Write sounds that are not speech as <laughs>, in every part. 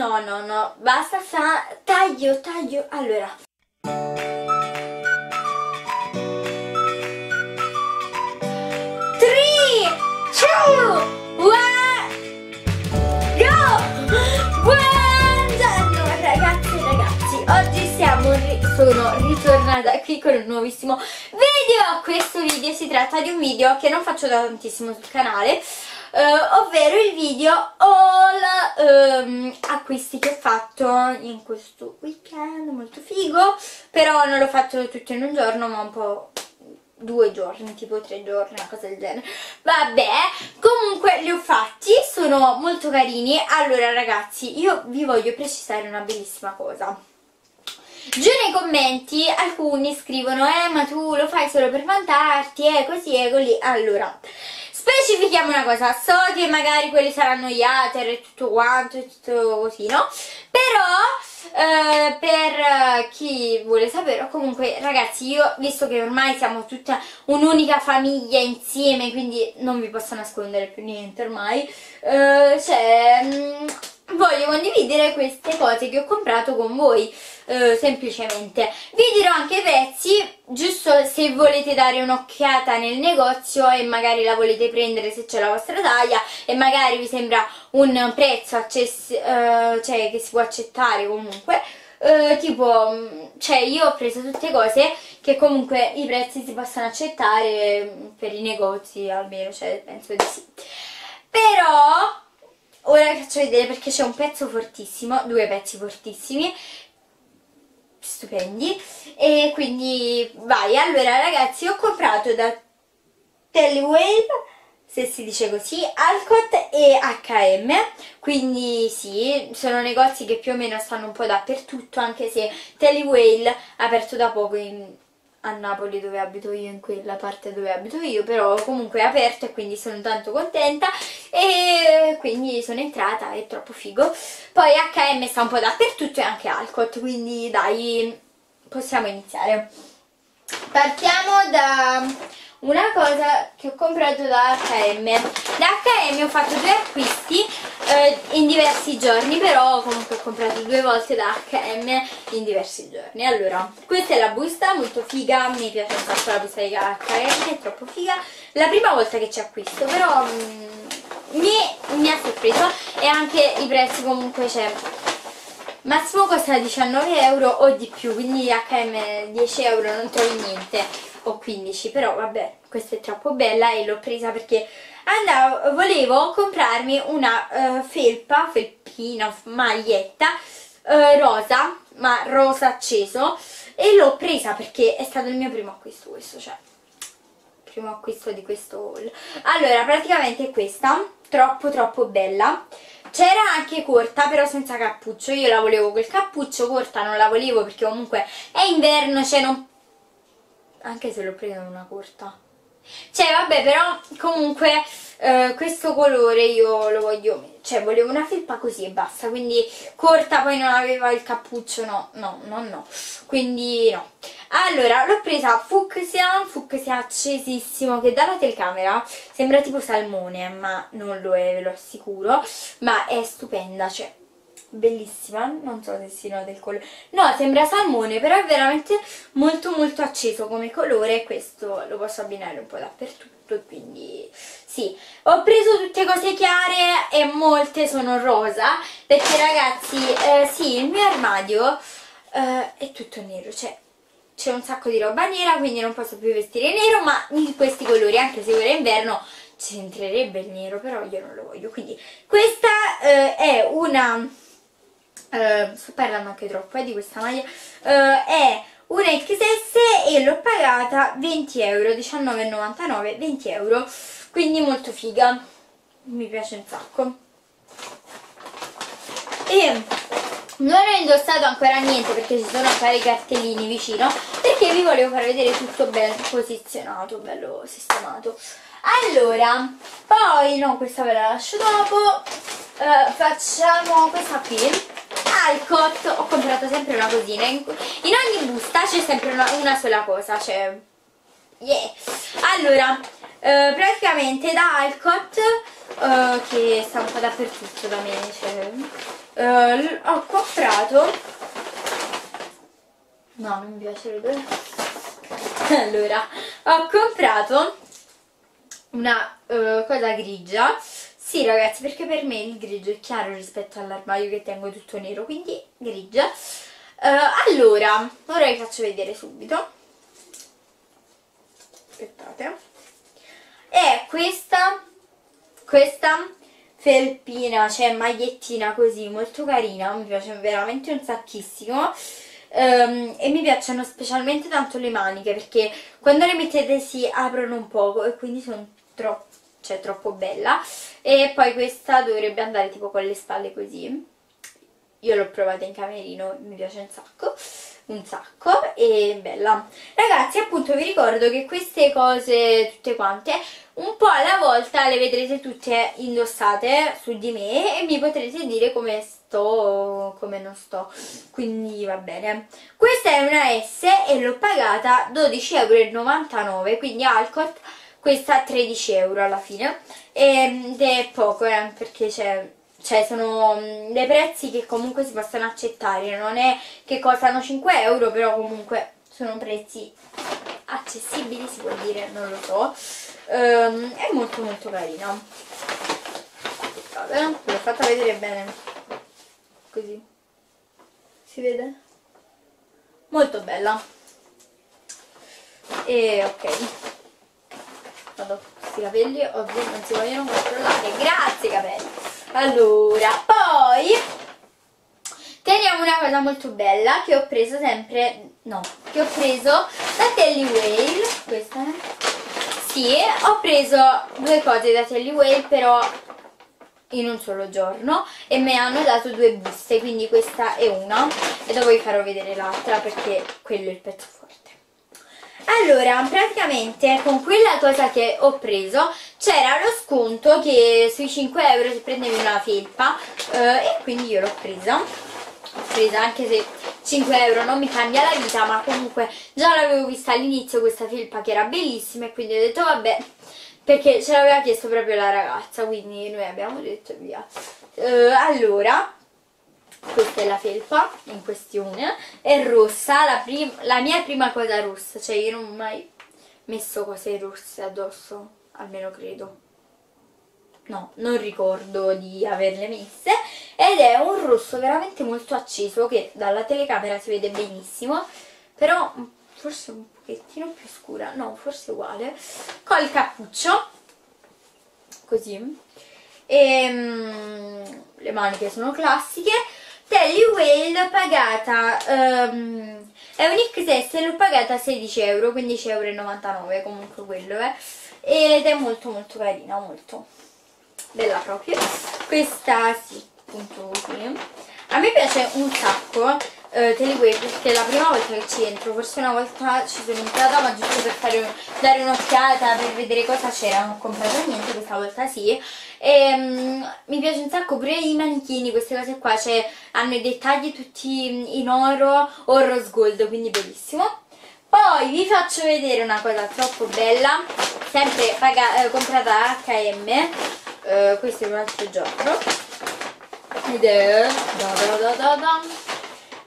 no, no, no, basta, sta... taglio, taglio, allora. Three, two, one, go! Buongiorno ragazzi e ragazzi, oggi siamo, sono ritornata qui con un nuovissimo video. Questo video si tratta di un video che non faccio da tantissimo sul canale, eh, ovvero il video haul ehm, acquisti che ho fatto in questo weekend molto figo però non l'ho fatto tutto in un giorno ma un po' due giorni, tipo tre giorni, una cosa del genere. Vabbè, comunque li ho fatti, sono molto carini. Allora ragazzi, io vi voglio precisare una bellissima cosa. Giù nei commenti alcuni scrivono, eh ma tu lo fai solo per vantarti, eh così e così. Allora, specifichiamo una cosa, so che magari quelli saranno gli hater e tutto quanto, e tutto così, no? Però eh, per chi vuole sapere, comunque ragazzi io visto che ormai siamo tutta un'unica famiglia insieme, quindi non vi posso nascondere più niente ormai, eh, cioè voglio condividere queste cose che ho comprato con voi eh, semplicemente. Vi dirò anche i prezzi giusto se volete dare un'occhiata nel negozio e magari la volete prendere se c'è la vostra taglia e magari vi sembra un prezzo access eh, cioè che si può accettare comunque. Eh, tipo cioè io ho preso tutte cose che comunque i prezzi si possono accettare per i negozi almeno cioè penso di sì. Però ora vi faccio vedere perché c'è un pezzo fortissimo, due pezzi fortissimi, stupendi, e quindi vai. Allora ragazzi ho comprato da Telewave, se si dice così, Alcott e H&M, quindi sì, sono negozi che più o meno stanno un po' dappertutto, anche se Telewave ha aperto da poco in a Napoli dove abito io, in quella parte dove abito io, però comunque è aperto e quindi sono tanto contenta e quindi sono entrata, è troppo figo. Poi H&M sta un po' dappertutto e anche Alcott, quindi dai, possiamo iniziare. Partiamo da una cosa che ho comprato da H&M. Da H&M ho fatto due acquisti eh, in diversi giorni, però comunque ho comprato due volte da H&M in diversi giorni. Allora, questa è la busta, molto figa, mi piace sacco la busta di H&M, è troppo figa. La prima volta che ci acquisto, però mm, mi, mi ha sorpreso e anche i prezzi comunque c'è massimo costa 19 euro o di più quindi H&M 10 euro non trovi niente o 15 però vabbè questa è troppo bella e l'ho presa perché andavo, volevo comprarmi una uh, felpa, felpina, maglietta uh, rosa ma rosa acceso e l'ho presa perché è stato il mio primo acquisto questo cioè primo acquisto di questo haul. Allora praticamente è questa troppo troppo bella. C'era anche corta però senza cappuccio. Io la volevo col cappuccio corta non la volevo perché comunque è inverno cioè non anche se l'ho presa una corta cioè vabbè però comunque eh, questo colore io lo voglio cioè volevo una felpa così e basta quindi corta poi non aveva il cappuccio no no no no. Quindi no. Allora l'ho presa fucsia fucsia accesissimo che dalla telecamera sembra tipo salmone ma non lo è ve lo assicuro ma è stupenda cioè bellissima, non so se si nota il colore, no sembra salmone però è veramente molto molto acceso come colore questo lo posso abbinare un po' dappertutto quindi sì, ho preso tutte cose chiare e molte sono rosa perché ragazzi eh, sì il mio armadio eh, è tutto nero, cioè c'è un sacco di roba nera quindi non posso più vestire nero ma in questi colori anche se ora è inverno c'entrerebbe il nero però io non lo voglio. Quindi questa eh, è una uh, sto parlando anche troppo eh, di questa maglia, uh, è una XS e l'ho pagata 20 euro, 19,99, 20 euro, quindi molto figa, mi piace un sacco. E non ho indossato ancora niente perché ci sono ancora i cartellini vicino, perché vi volevo far vedere tutto ben posizionato, bello sistemato. Allora, poi, no, questa ve la lascio dopo, uh, facciamo questa qui Alcott. Ho comprato sempre una cosina in, in ogni busta c'è sempre una, una, sola cosa cioè yeah. Allora eh, praticamente da Alcott eh, che sta un po' dappertutto da me cioè, uh, ho comprato no non mi piace vedere <laughs> allora ho comprato una uh, cosa grigia sì ragazzi perché per me il grigio è chiaro rispetto all'armadio che tengo tutto nero quindi grigia. Uh, allora ora vi faccio vedere subito. Aspettate. È questa questa felpina cioè magliettina così molto carina mi piace veramente un sacchissimo. Um, e mi piacciono specialmente tanto le maniche perché quando le mettete si aprono un poco e quindi sono troppo cioè troppo bella. E poi questa dovrebbe andare tipo con le spalle così. Io l'ho provata in camerino mi piace un sacco un sacco e bella. Ragazzi appunto vi ricordo che queste cose tutte quante un po' alla volta le vedrete tutte indossate su di me e mi potrete dire come sto o come non sto. Quindi va bene. Questa è una S e l'ho pagata 12,99 euro quindi Alcott questa 13 euro alla fine ed è poco eh, perché cioè sono mm, dei prezzi che comunque si possono accettare, non è che costano 5 euro, però comunque sono prezzi accessibili, si può dire, non lo so. Um, è molto molto carina. Ve l'ho fatta vedere bene. Così. Si vede? Molto bella. E ok. Vado, questi capelli ovvio non si vogliono controllare. Grazie capelli! allora poi teniamo una cosa molto bella che ho preso sempre no che ho preso da Telly Whale questa sì ho preso due cose da Telly Whale però in un solo giorno e mi hanno dato due buste quindi questa è una e dopo vi farò vedere l'altra perché quello è il pezzo forte allora, praticamente con quella cosa che ho preso c'era lo sconto che sui 5 euro si prendevi una felpa eh, e quindi io l'ho presa. L'ho presa anche se 5 euro non mi cambia la vita ma comunque già l'avevo vista all'inizio questa felpa che era bellissima e quindi ho detto vabbè perché ce l'aveva chiesto proprio la ragazza quindi noi abbiamo detto via. Eh, allora questa è la felpa in questione è rossa la, la, mia prima cosa rossa cioè io non ho mai messo cose rosse addosso almeno credo. No, non ricordo di averle messe ed è un rosso veramente molto acceso che dalla telecamera si vede benissimo però forse un pochettino più scura no, forse uguale col cappuccio così. E um, le maniche sono classiche Telly Whale pagata um, è un XS l'ho pagata 16 euro 15,99 euro comunque quello è eh. ed è molto molto carina molto bella proprio questa sì appunto qui a me piace un sacco eh, Teleway perché è la prima volta che ci entro forse una volta ci sono entrata ma giusto per fare, dare un'occhiata per vedere cosa c'era non ho comprato niente questa volta sì. E, um, mi piace un sacco pure i manichini queste cose qua cioè hanno i dettagli tutti in oro o rose gold quindi bellissimo. Poi vi faccio vedere una cosa troppo bella sempre paga, eh, comprata a H&M eh, questo è un altro giorno ed è da da da da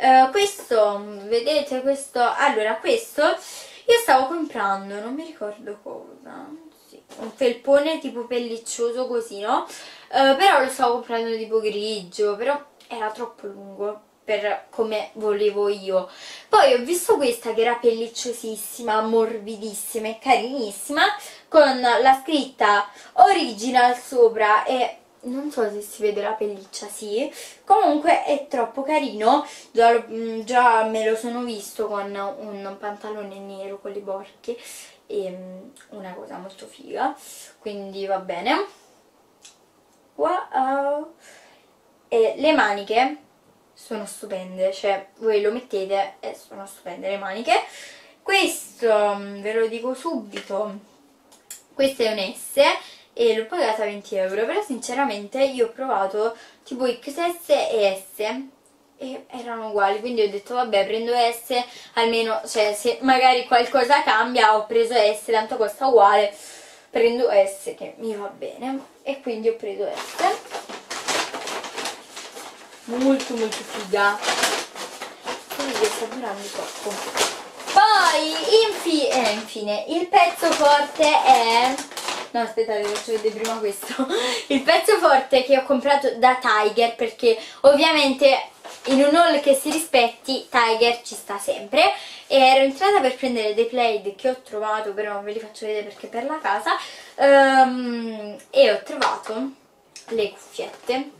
uh, questo vedete questo allora questo io stavo comprando non mi ricordo cosa sì, un felpone tipo pelliccioso così no? Uh, però lo stavo comprando tipo grigio però era troppo lungo per come volevo io. Poi ho visto questa che era pellicciosissima morbidissima e carinissima con la scritta original sopra e non so se si vede la pelliccia, sì, comunque è troppo carino, già, mm, già me lo sono visto con un pantalone nero con le borchie e mm, una cosa molto figa, quindi va bene. Wow! E le maniche sono stupende, cioè voi lo mettete e sono stupende le maniche. Questo, mm, ve lo dico subito, questo è un S e l'ho pagata 20 euro però sinceramente io ho provato tipo XS e S e erano uguali quindi ho detto vabbè prendo S almeno cioè se magari qualcosa cambia ho preso S tanto costa uguale prendo S che mi va bene. E quindi ho preso S. Molto molto figa. Quindi sta durando troppo. Poi infi eh, infine il pezzo forte è no aspettate vi faccio vedere prima questo. <laughs> Il pezzo forte che ho comprato da Tiger perché ovviamente in un haul che si rispetti Tiger ci sta sempre. E ero entrata per prendere dei plaid che ho trovato però non ve li faccio vedere perché per la casa. Um, e ho trovato le cuffiette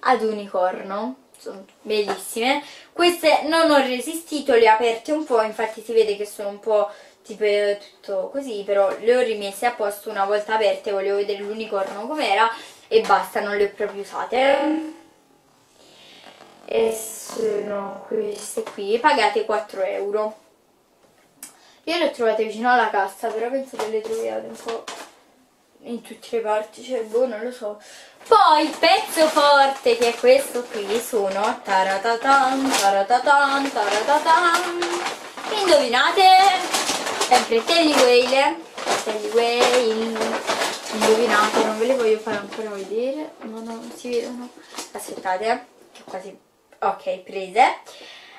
ad unicorno. Sono bellissime. Queste non ho resistito le ho aperte un po' infatti si vede che sono un po' tipo tutto così però le ho rimesse a posto una volta aperte volevo vedere l'unicorno com'era e basta non le ho proprio usate. E sono queste qui pagate 4 euro. Io le ho trovate vicino alla cassa però penso che le troviate un po' in tutte le parti cioè boh non lo so. Poi il pezzo forte che è questo qui sono taratatan taratatan taratatan indovinate sempre Telly Whale Telly Whale. Indovinate non ve le voglio fare ancora vedere ma non si vedono. Aspettate che quasi ok prese.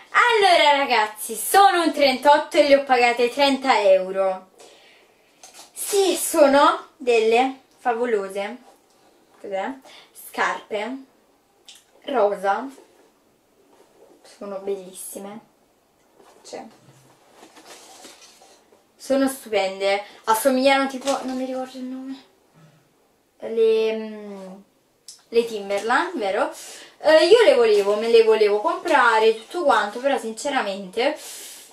Allora ragazzi sono un 38 e le ho pagate 30 euro. Sì sono delle favolose. Cos'è? scarpe. Rosa. Sono bellissime. Cioè sono stupende. Assomigliano tipo non mi ricordo il nome. Le, mm, le Timberland vero? Eh, io le volevo, me le volevo comprare tutto quanto però sinceramente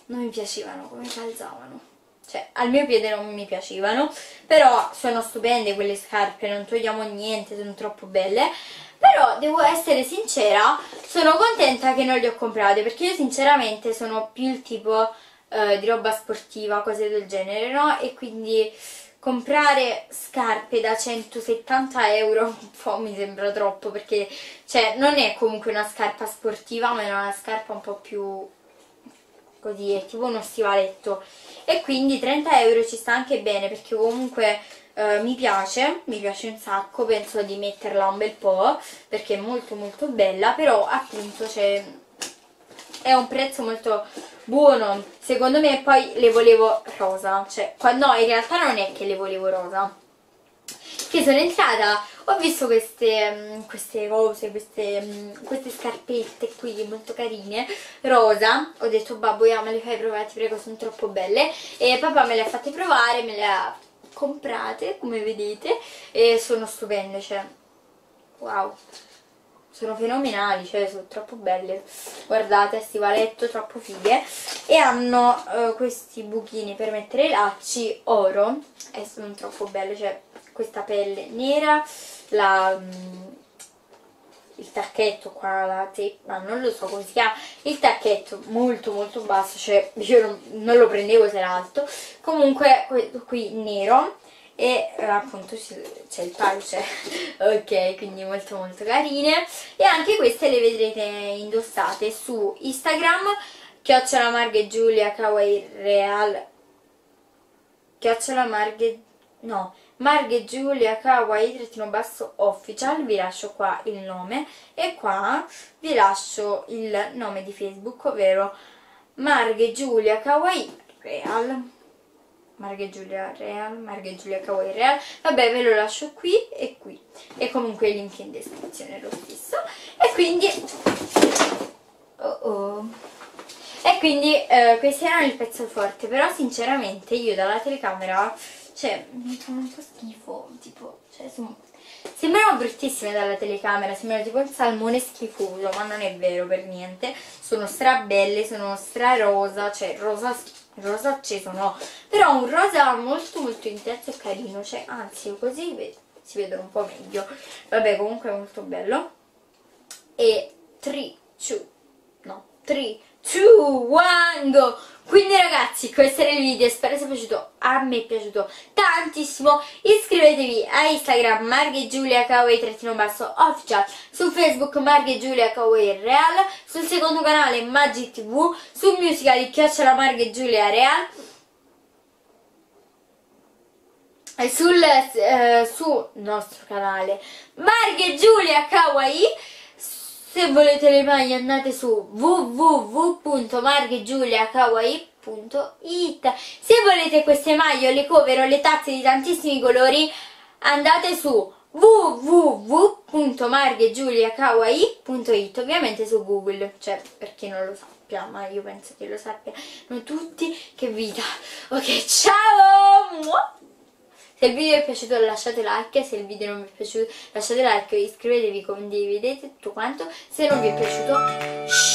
non mi piacevano come calzavano. Cioè al mio piede non mi piacevano però sono stupende quelle scarpe non togliamo niente sono troppo belle. Però devo essere sincera sono contenta che non le ho comprate perché io sinceramente sono più il tipo eh, di roba sportiva cose del genere no? E quindi comprare scarpe da 170 euro <laughs> un po' mi sembra troppo perché cioè non è comunque una scarpa sportiva ma è una scarpa un po' più così è tipo uno stivaletto. E quindi 30 euro ci sta anche bene perché comunque eh, mi piace, mi piace un sacco, penso di metterla un bel po' perché è molto molto bella però appunto c'è è un prezzo molto buono. Secondo me poi le volevo rosa. Cioè no in realtà non è che le volevo rosa. Che sono entrata ho visto queste, mm, queste cose queste, mm, queste scarpette qui molto carine rosa. Ho detto babbo ya me le fai provare ti prego sono troppo belle. E papà me le ha fatte provare me le ha comprate come vedete e sono stupende cioè wow sono fenomenali, cioè sono troppo belle. Guardate, stivaletto, troppo fighe. E hanno uh, questi buchini per mettere i lacci oro e sono troppo belle, cioè questa pelle nera la, um, il tacchetto qua, la teppa, non lo so come si chiama il tacchetto molto molto basso, cioè io non, non lo prendevo se era alto. Comunque qui nero e eh, appunto c'è il palice <laughs> ok quindi molto molto carine. E anche queste le vedrete indossate su Instagram chiocciola Marghe Giulia Kawaii Real. Chiocciola Marghe no Marghe Giulia Kawaii trattino basso official vi lascio qua il nome. E qua vi lascio il nome di Facebook ovvero Marghe Giulia Kawaii Real Marghe Giulia Real, Marghe Giulia Kawaii Real, vabbè ve lo lascio qui e qui. E comunque il link in descrizione lo stesso. E quindi oh oh. E quindi eh, questi erano il pezzo forte però sinceramente io dalla telecamera cioè mi fanno un po' schifo tipo cioè sono Sembrano bruttissime dalla telecamera, sembrano tipo un salmone schifoso, ma non è vero per niente. Sono strabelle, sono stra rosa, cioè rosa schifo rosa acceso no. Però un rosa molto molto intenso e carino cioè anzi così si vedono un po' meglio. Vabbè comunque è molto bello. E 3 2 no 3 2 1 go quindi ragazzi questo era il video spero sia piaciuto. A me è piaciuto tantissimo. Iscrivetevi a Instagram Marghe Giulia Kawaii trattino basso official su Facebook Marghe Giulia Kawaii Real. Sul secondo canale Magic TV su Musical Chiocciola Marghe Giulia Real. E sul eh, su nostro canale Marghe Giulia Se volete le maglie andate su www.marghegiuliakawaii.it Se volete queste maglie o le cover o le tazze di tantissimi colori andate su www.marghegiuliakawaii.it Ovviamente su Google, cioè per chi non lo sappia, ma io penso che lo sappiano tutti. Che vita! Ok, ciao! Se il video vi è piaciuto lasciate like, se il video non vi è piaciuto lasciate like, iscrivetevi, condividete tutto quanto. Se non vi è piaciuto... Shh,